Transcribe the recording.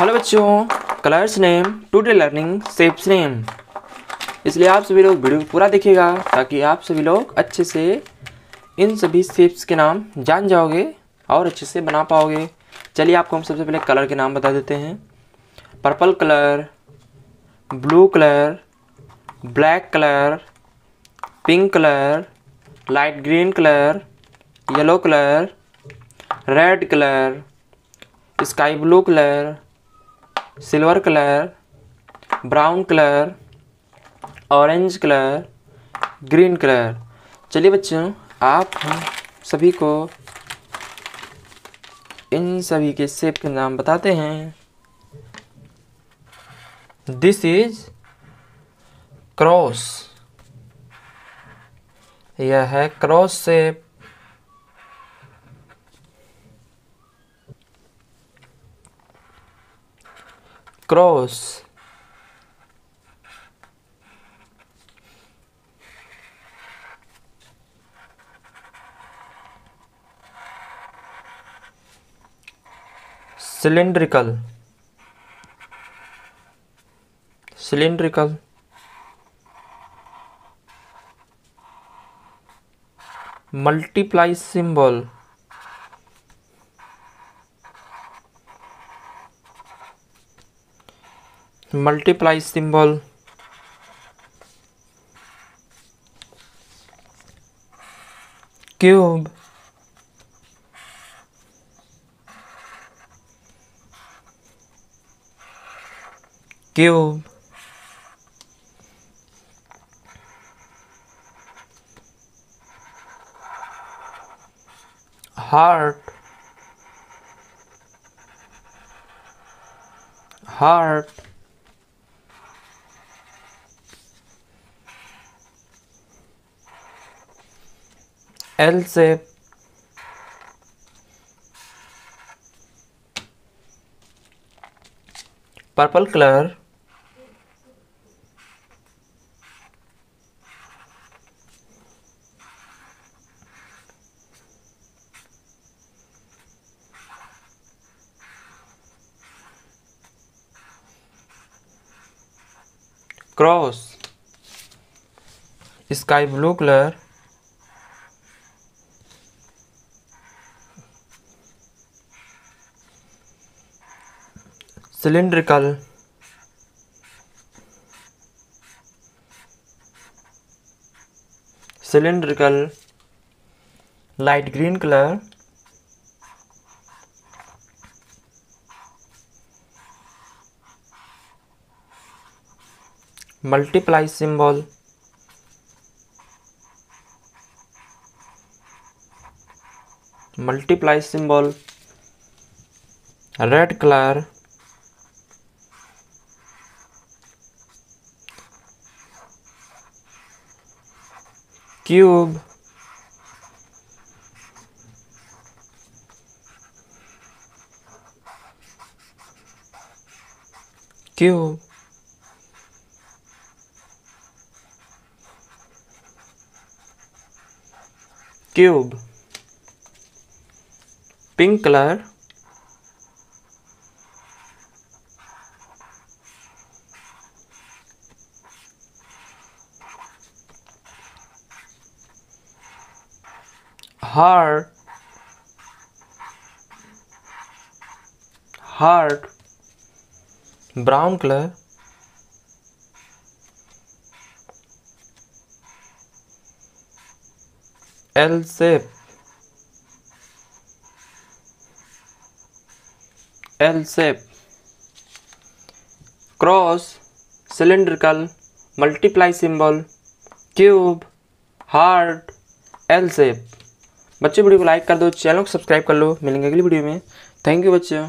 Hello बच्चों colours name today learning shapes name इसलिए आप सभी लोग वीडियो पूरा देखिएगा, ताकि आप सभी लोग अच्छे से इन सभी शेप्स के नाम जान जाओगे और अच्छे से बना पाओगे। चलिए आपको हम सबसे पहले कलर के नाम बता देते हैं। Purple colour blue colour black colour pink colour light green colour yellow colour red colour sky blue colour silver colour, brown colour, orange colour, green colour. चलिए बच्चों, आप हम सभी को इन सभी के शेप के नाम बताते हैं। दिस इज़ क्रॉस यह है cross shape cross cylindrical cylindrical multiply symbol multiply symbol. Cube. Cube. Heart. Heart L से purple colour cross sky blue colour cylindrical cylindrical light green color multiply symbol multiply symbol red color cube. Cube. Cube. Pink color heart heart brown color L shape L shape cross cylindrical multiply symbol cube heart L shape बच्चे video को like कर दो, channel को subscribe कर लो। मिलेंगे अगली video में। Thank you बच्चों।